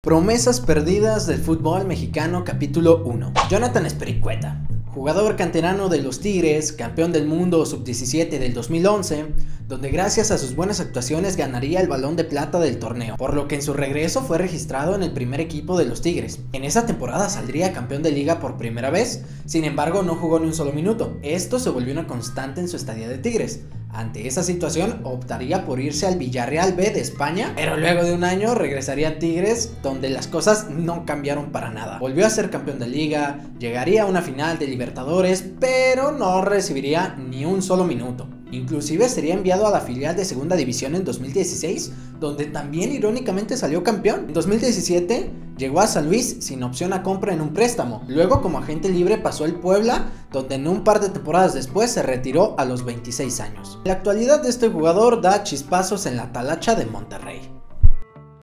Promesas perdidas del fútbol mexicano capítulo 1. Jonathan Espericueta, jugador canterano de los Tigres, campeón del mundo sub-17 del 2011, donde gracias a sus buenas actuaciones ganaría el balón de plata del torneo, por lo que en su regreso fue registrado en el primer equipo de los Tigres. En esa temporada saldría campeón de liga por primera vez, sin embargo no jugó ni un solo minuto. Esto se volvió una constante en su estadía de Tigres. Ante esa situación optaría por irse al Villarreal B de España, pero luego de un año regresaría a Tigres, donde las cosas no cambiaron para nada. Volvió a ser campeón de liga, llegaría a una final de Libertadores, pero no recibiría ni un solo minuto. Inclusive sería enviado a la filial de segunda división en 2016, donde también irónicamente salió campeón. En 2017 llegó a San Luis sin opción a compra en un préstamo. Luego como agente libre pasó al Puebla, donde en un par de temporadas después se retiró a los 26 años. La actualidad de este jugador da chispazos en la talacha de Monterrey.